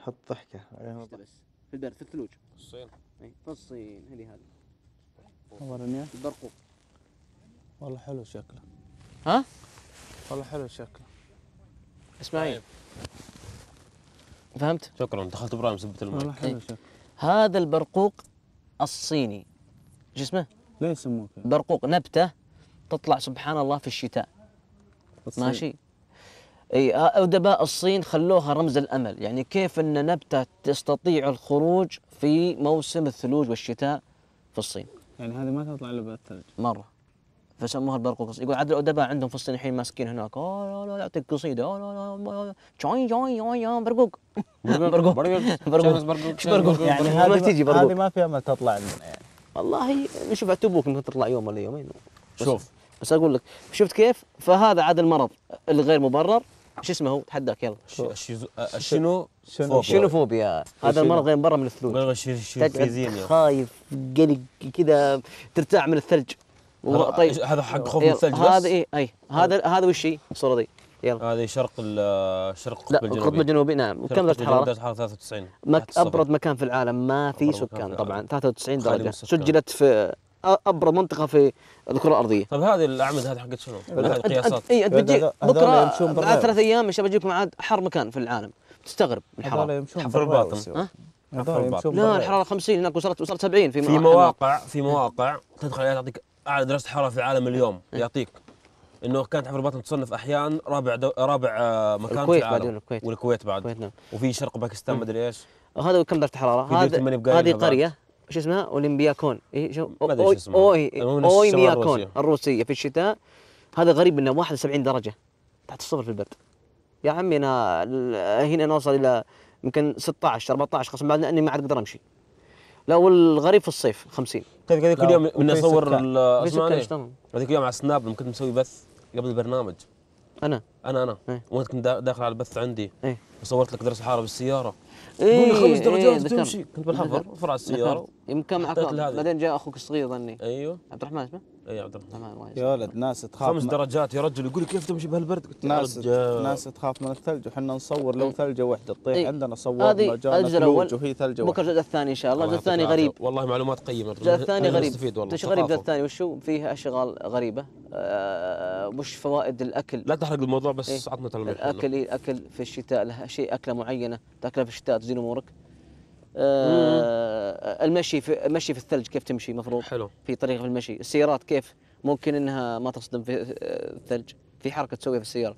حط ضحكة. شتاء بس؟ في البرد في الثلوج. الصين. إي في الصين هذه هذه. البرقوق. والله حلو شكله. ها؟ والله حلو شكله. إسماعيل. طيب. فهمت؟ شكرا دخلت إبراهيم سبت والله الماء حلو شكله. هذا البرقوق الصيني. شو اسمه؟ ليه يسموه كذا؟ برقوق نبتة تطلع سبحان الله في الشتاء. الصين. ماشي؟ إي أدباء الصين خلوها رمز الأمل. يعني كيف إن نبتة تستطيع الخروج في موسم الثلوج والشتاء في الصين؟ يعني هذه ما تطلع إلا بالثلج. مرة. فسموها البرقوق الصيني. يقول عاد الأدباء عندهم في الصين الحين ماسكين هناك. أوه لا لا يعطيك قصيدة. أوه لا لا جوين جوين جوين برقوق. برقوق برقوق. إيش برقوق. يعني ما هذه تجي ما- هذه برقوق ما في امل تطلع عندنا يعني. والله نشوف اعتبوك ممكن تطلع يوم ولا يومين. بس- شوف. بس أقول لك شفت كيف؟ فهذا عاد المرض الغير مبرر. شو اسمه هو؟ تحداك يلا. الشيزو- الشنو شنو؟ فوبيا. هذا شنو؟ المرض غير مبرر من الثلوج. تقعد خايف قلق كذا ترتاع من الثلج. هذا- طيب. هذا حق خوف من الثلج هذا بس؟ إيه اي هذا هذا وش هي؟ الصورة دي. يلا. هذه شرق ال- شرق لا القطب القطب الجنوبي. الجنوبي. نعم. وكم القطب درجة الجنوبي الحراره؟ درجة حرارة 93 مك تحت الصفر. أبرد مكان في العالم. ما في سكان طبعا. العالم. 93 خالي من درجة. سجلت في ابرد منطقة في الكرة الأرضية. طيب هذه الأعمدة هذه حقت شنو؟ هذه قياسات أي انت بتجي بكرة بعد. ثلاث أيام ان شاء الله بجيكم عاد احر مكان في العالم. تستغرب من الحرارة. حفر الباطن. لا. الحرارة 50 هناك وصلت وصلت 70 في في مواقع في مواقع تدخل عليها تعطيك أعلى درجة حرارة في العالم اليوم. إيه. يعطيك إنه كانت حفر الباطن تصنف أحيانا رابع دو... رابع آه، مكان الكويت في العالم. بعدين، الكويت. والكويت بعد. الكويت نعم. وفي شرق باكستان مدري إيش. هذا كم درجة هذا بقايل هذه. قرية. إيش اسمها؟ أولمبياكون اي شو. اوي اوي الشمال مياكون الروسية. الروسية في الشتاء هذا غريب إنه 71 درجة تحت الصفر في البرد يا عمي أنا هنا نوصل إلى يمكن 16 14 خاصه بعد إني ما عاد أقدر أمشي لا والغريب في الصيف 50 طيب هذيك لا، اليوم وفي من اصور سكان. ال- في اسمها سكان؟ اشتغل هذيك اليوم على سناب لما كنت مسوي بث قبل البرنامج أنا أنا أنا. إيه. وانت كنت دا- داخل على البث عندي. إيه. وصورت لك درجه الحراره بالسيارة. لي خمس درجات ذكرت. تمشي. كنت بالحفر على السيارة. يمكن معك. بعدين جاء أخوك الصغير ظني. أيوه. عبد الرحمن اسمه؟ اي عبد الرحمن. تمام الله يا. ولد ناس تخاف خمس درجات يا رجل. يقول كيف تمشي بهالبرد؟ قلت ناس. ناس تخاف من الثلج. وحنا نصور لو إيه. ثلجة واحدة تطيح إيه. عندنا صورنا هذه جانا ثلوج وهي ثلجة بكرة واحدة الجزء الثاني إن شاء الله. الجزء الثاني غريب. والله معلومات قيمة. الجزء الثاني غريب. والله. إيش غريب الجزء. الثاني وشو؟ فيه أشغال غريبة. آه وش فوائد الأكل؟ لا تحرق الموضوع. بس إيه. عطنا تعليمات الأكل إيه، الاكل في الشتاء له شيء أكلة معينة تأكلها في الشتاء تزين أمورك. آه المشي في المشي في الثلج كيف تمشي؟ مفروض حلو. في طريقة في المشي. السيارات كيف؟ ممكن إنها ما تصدم في آه، الثلج. في حركة تسويها في السيارة.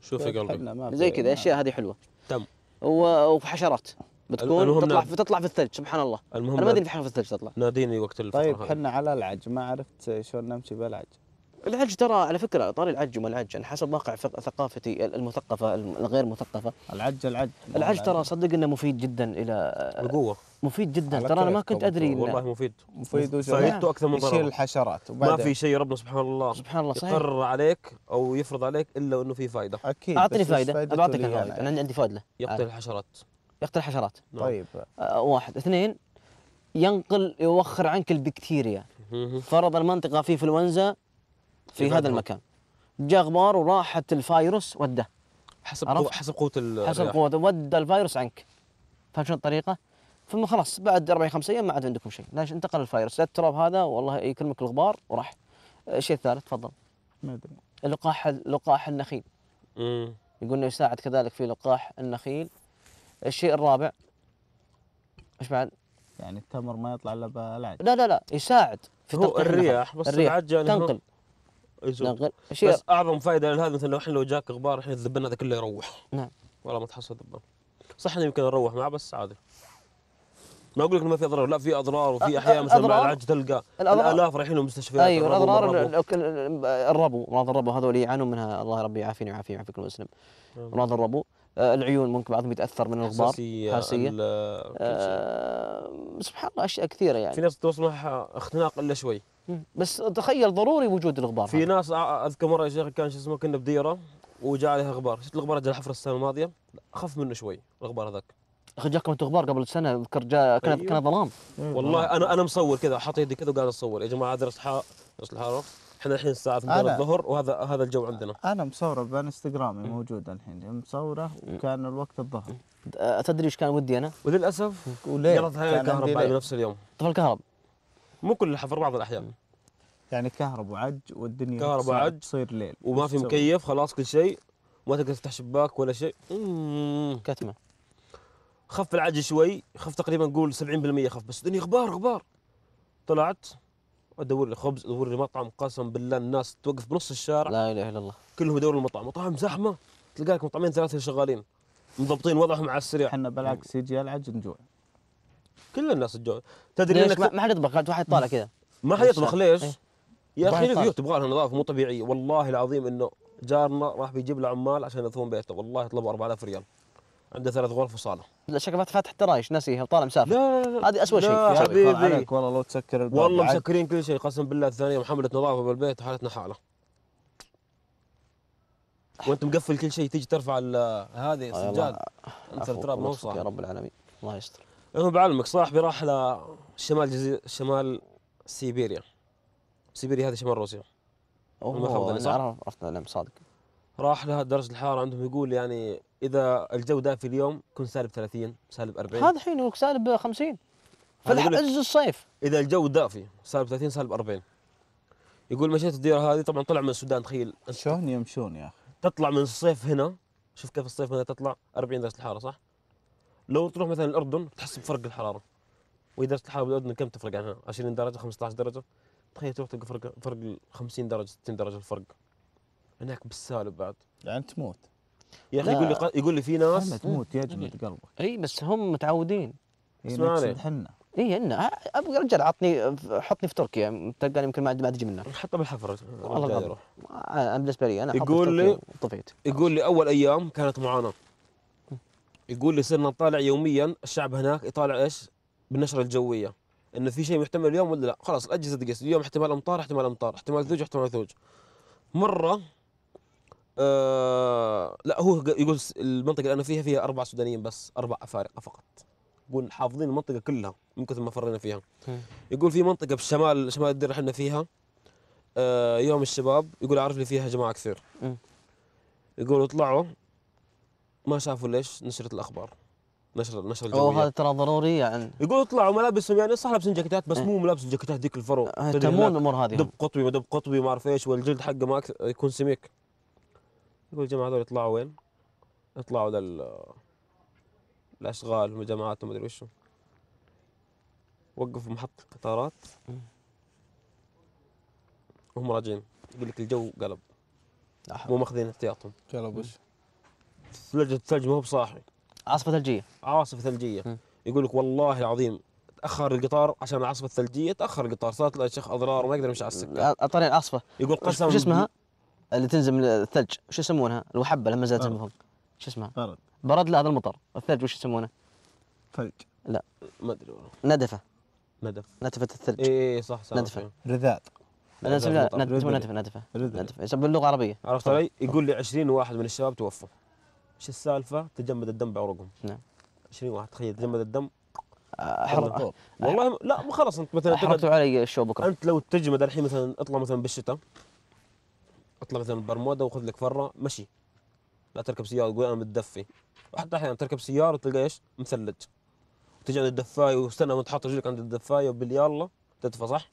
شوف يا قلبي حنا ما زي في- كذا ما- أشياء هذه حلوة. تم. و- وفي حشرات. بتكون تطلع نعم. تطلع في الثلج سبحان الله. المهم أنا ما أدري في في الثلج تطلع. ناديني وقت الفترة طيب هذه. حنا على العج ما عرفت شلون نمشي بالعج العج ترى على فكرة طاري العج وما العج يعني حسب واقع ثق- ثقافتي المثقفة الغير مثقفة. العج العج. العج ترى صدق إنه مفيد جدا إلى القوة. مفيد جدا. ترى أنا ما كنت أدري. والله مفيد. مفيد فائدته أكثر من يشيل الحشرات. ما في شيء ربنا سبحان الله. سبحان الله صحيح. يقرر عليك أو يفرض عليك إلا إنه في فائده أكيد أعطني فائده أنا؟ فائده أنا عندي فائده يقتل الحشرات. يقتل الحشرات. نعم. طيب. آه، واحد. اثنين ينقل يوخر عنك البكتيريا. فرض المنطقة في انفلونزا في هذا. المكان جاء غبار وراحت الفيروس وده حسب؟ قوة حسب قوة ال- حسب. قوته ودى الفيروس عنك فهمت شلون الطريقة؟ ثم خلاص بعد أربع خمس أيام ما عاد عندكم شيء ليش انتقل الفيروس لا التراب هذا والله يكرمك الغبار وراح الشيء الثالث تفضل ما أدري لقاح لقاح النخيل مم. يقول إنه يساعد كذلك في لقاح النخيل الشيء الرابع إيش بعد؟ يعني التمر ما يطلع إلا بالعج لا لا لا يساعد في هو. الرياح بس الرياح العج يعني هو- تنقل الشيء بس أعظم فائده لهذا مثلا لو إحنا لو جاك غبار إحنا الذبان هذا كله يروح نعم. والله ما تحصل ذبان صح إنه يمكن نروح معه بس عادي ما أقول لك إنه ما في أضرار لا في أضرار وفي أحياء مثلا مع. العج تلقى الآلاف رايحين المستشفيات أيوه الأضرار الربو مرض الربو هذول يعانون منها الله ربي يعافيني ويعافي ويعافي كل مسلم نعم. مرض الربو العيون ممكن بعضهم يتأثر من الغبار حساسيه. آه، سبحان الله أشياء كثيرة في يعني ناس توصل معها اختناق إلا شوي. بس تخيل ضروري وجود الغبار في هذا. ناس أذكر مرة يا شيخ كان شو اسمه كنا بديرة وجاء عليها غبار شفت الغبار جاء الحفره السنة الماضية؟ اخف منه شوي الغبار هذاك. أخي جاكم أنتم غبار قبل سنة أذكر جاء كان أيوه. كان ظلام. والله أنا أنا مصور كذا حاط يدي كذا وقاعد أصور. يا جماعة درجه حراره درجه الحراره إحنا الحين الساعة 2 أنا- الظهر وهذا هذا الجو عندنا. أنا مصورة بانستغرامي موجودة الحين. مصورة وكان الوقت الظهر. تدري إيش كان ودي أنا؟ وللأسف وليه؟ كان الكهرباء بعد؟ بنفس اليوم. طفل الكهرب مو كل الحفر بعض الأحيان. يعني كهرب وعج والدنيا كهرب وعج تصير ليل. وما في؟ مكيف خلاص كل شيء. ما تقدر تفتح شباك ولا شيء. كتمة. خف العج شوي. خف تقريبا نقول 70% خف بس الدنيا غبار غبار. طلعت. أدور لي خبز أدور لي مطعم قسم بالله الناس توقف بنص الشارع. لا إله إلا الله. كلهم يدوروا المطعم. مطاعم زحمة. تلقى لك مطعمين ثلاثة شغالين مضبطين وضعهم على السريع. إحنا بالعكس يجي العج نجوع. كل الناس الجو تدري ليش؟ إنك ما ما حد يطبخ واحد طالع كذا. ما حيطبخ ليش؟ إيه. يا أخي. البيوت تبغى لها نظافه مو طبيعيه والله العظيم إنه جارنا راح بيجيب له عمال عشان ينظفون بيته. والله يطلبوا 4000 ريال. عنده ثلاث غرف وصالة. لا شكله فاتح الترايش ناسيها وطالع مسافر. لا لا لا هذه اسوء شيء. هذا. حبيبي. عليك. والله لو تسكر الباب والله. مسكرين كل شيء قسم بالله الثانية يوم حمله نظافة بالبيت حالتنا حالة. وأنت مقفل كل شيء تيجي ترفع ال- هذه آه، السجاد. عفو التراب ما يا رب العالمين. الله يستر. المهم بعلمك صاحبي راح لشمال جزيره شمال سيبيريا. سيبيريا هذه شمال روسيا. أوه أنا صح؟ عرف عرفت نعم صادق راح لها درجه الحراره عندهم يقول يعني إذا الجو دافي اليوم يكون سالب 30 سالب 40 هذا الحين يقولك سالب 50 هذا يقول لك- فالعز الصيف. إذا الجو دافي سالب 30 سالب 40 يقول مشيت الديره هذه طبعا طلع من السودان تخيل. شلون يمشون يا أخي؟ تطلع من الصيف هنا شوف كيف الصيف هنا تطلع. 40 درجه الحراره صح؟ لو تروح مثلا الأردن تحس بفرق الحرارة. وهي درجه الحراره بالأردن كم تفرق عنها؟ 20 درجة 15 درجة. تخيل تروح تلقى فرق فرق ال 50 درجة 60 درجة الفرق. هناك بالسالب بعد. يعني تموت. يا أخي. يقول لي ق- يقول لي في ناس تموت يجمد قلبك. إي بس هم متعودين. هي اسمع نقصد علي. حنا. إي ان أبغى رجال عطني حطني في تركيا. تلقاني يمكن ما ما تجي منها حتى بالحفر والله بالنسبة لي أنا يقول لي- وطفيت. يقول لي أول أيام كانت معاناه يقول لي صرنا نطالع يوميا الشعب هناك يطالع إيش؟ بالنشرة الجوية. إنه في شيء محتمل اليوم ولا لا؟ خلاص الأجهزة تقيس اليوم احتمال أمطار احتمال أمطار. احتمال ثلوج احتمال ثلوج مرة آه لا هو يقول المنطقة اللي أنا فيها فيها أربع سودانيين بس أربع أفارقة فقط. يقول حافظين المنطقة كلها من كثر ما فرينا فيها. مم. يقول في منطقة بالشمال شمال الديره إحنا فيها آه يوم الشباب يقول أعرف لي فيها جماعة كثير. مم. يقولوا طلعوا ما شافوا ليش نشرة الأخبار. نشر نشر أو الجوية. هذا ترى ضروري يعني. يقولوا طلعوا ملابسهم يعني صح لابسين جاكيتات بس إيه. مو ملابس الجاكيتات ذيك الفرو. تدري يهتمون هناك. بالامور هذه. دب. قطبي ما دب قطبي ما أعرف إيش والجلد حقه ما يكون سميك. يقول الجماعة هذول يطلعوا وين؟ يطلعوا لل الاشغال والجامعات وما أدري وشو. وقفوا محطة قطارات وهم راجعين. يقول لك الجو قلب. مو ماخذين احتياطهم. قالوا وش؟ ثلج الثلج ما هو بصاحي عاصفة ثلجيه عاصفة ثلجيه مم. يقول لك والله العظيم تأخر القطار عشان العاصفة الثلجيه تأخر القطار صارت له يا شيخ أضرار وما يقدر يمشي على السكة اعطاني العاصفة يقول قسم وش اسمها؟ اللي تنزل من الثلج وش يسمونها؟ الوحبة لما زادت. من فوق شو اسمها؟ برد برد لا هذا المطر الثلج وش يسمونه؟ ثلج ما أدري والله ندفة ندف ندفه الثلج اي إيه صح صح ندفة. صح. رذاذ أنا اسمها مطر. ندفه. ندفه ندفه. ندفه باللغة العربية عرفت علي؟ يقول لي 20 واحد من الشباب توفوا إيش السالفة؟ تجمد الدم بعروقهم نعم. 20 واحد تخيل تجمد الدم حر طول. والله لا مو خلاص انت مثلا حرقتوا علي الشو بكره أنت لو تجمد الحين مثلا اطلع مثلا بالشتاء اطلع مثلا برمودا وخذ لك فرة مشي لا تركب سيارة تقول أنا متدفي وحتى أحيانا تركب سيارة تلقى إيش؟ مثلج تجي عند الدفاية واستنى وانت حاط رجلك عند الدفاية وباليلا تدفى صح؟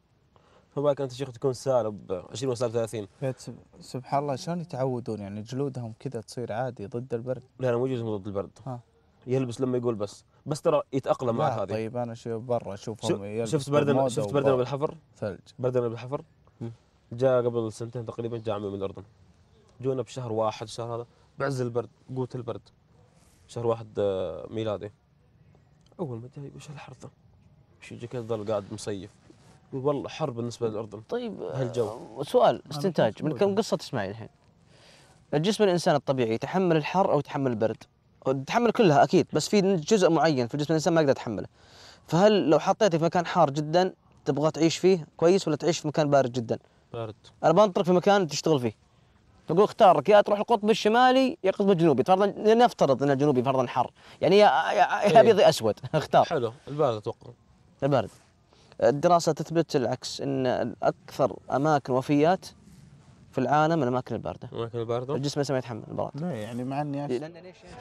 فبالك انت شيخ تكون سالب 20 وسالب 30 قلت سب- سبحان الله شلون يتعودون؟ يعني جلودهم كذا تصير عادي ضد البرد. لا أنا مو جزء ضد البرد. ها. يلبس لما يقول بس. بس ترى يتأقلم مع هذه. طيب أنا أشوف برا أشوفهم شوف شفت بردنا شفت بردنا بالحفر. ثلج. بردنا بالحفر. جاء قبل سنتين تقريبا جاء عمي من الأردن. جونا بشهر واحد الشهر هذا بعز البرد قوة البرد. شهر واحد آه، ميلادي. أول ما جاي وش الحر ذا؟ وش كذا ظل قاعد مصيف؟ والله حر بالنسبة للأردن طيب هالجو. آه، سؤال استنتاج من كم قصة تسمعي الحين؟ الجسم الإنسان الطبيعي يتحمل الحر أو يتحمل البرد. يتحمل كلها أكيد بس في جزء معين في جسم الإنسان ما يقدر يتحمله. فهل لو حطيتك في مكان حار جدا تبغى تعيش فيه كويس ولا تعيش في مكان بارد جدا؟ بارد. أنا بنطرك في مكان تشتغل فيه. تقول اختار لك يا تروح القطب الشمالي يا القطب الجنوبي فرضا نفترض إن الجنوبي فرضا حر يعني يا يا- إيه. أبيض يا أسود. اختار. حلو البارد أتوقع. البارد. الدراسة تثبت العكس إن أكثر أماكن وفيات في العالم الأماكن الباردة. الأماكن الباردة؟ الجسم ما يتحمل البرد لا يعني مع إني أش- لأن ليش؟